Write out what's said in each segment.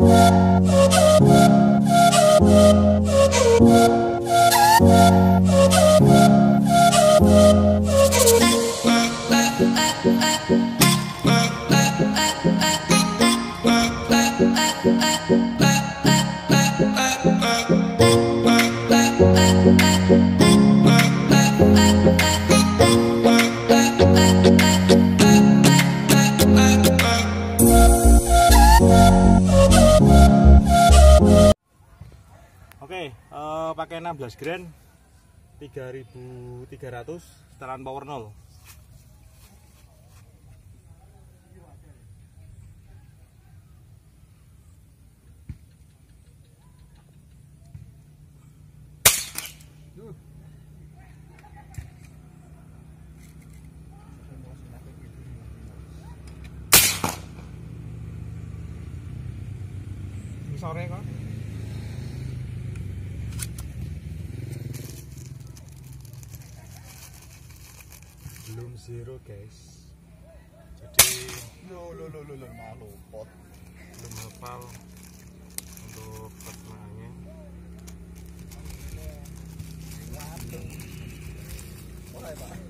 Bye. 16 grand 3300 setelan power 0 sore kok belum zero guys. Jadi lo lo lo lo lo malu pot. belum hafal untuk perkenalannya. Mulai pak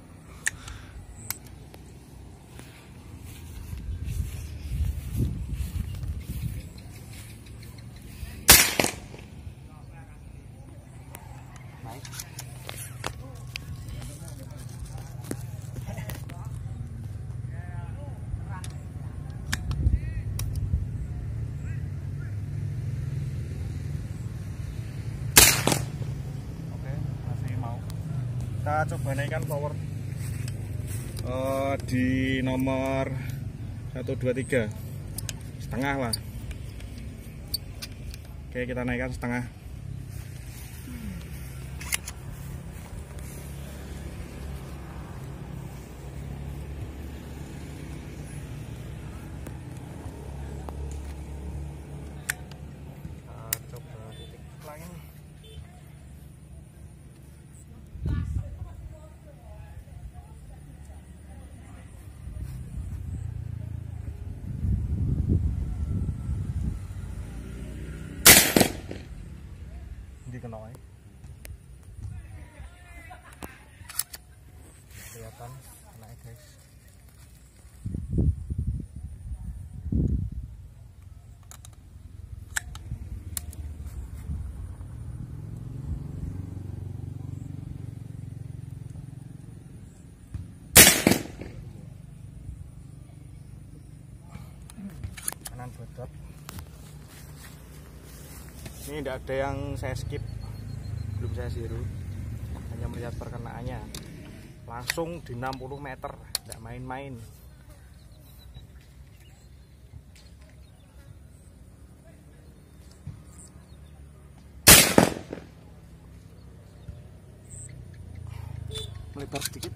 kita coba naikkan power. Eh, di nomor 123 setengah lah. Oke kita naikkan setengah như cái nói. Dia akan naik guys kanan tutup ini tidak ada yang saya skip. Belum saya zero. Hanya melihat perkenaannya. Langsung di 60 meter. Tidak main-main. Melebar sedikit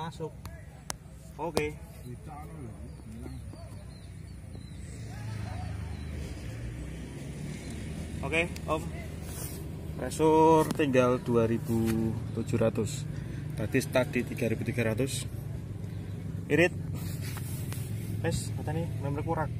masuk. Oke. Oke om. Pressure tinggal 2700 tadi tadi 3300 irit. Wes kata nih? Member kurang